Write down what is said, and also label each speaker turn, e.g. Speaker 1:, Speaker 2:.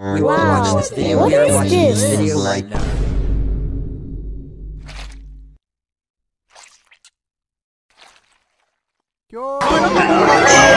Speaker 1: We will watch this video.
Speaker 2: What
Speaker 1: we are watching this
Speaker 2: this?
Speaker 1: video right now.
Speaker 3: Yo!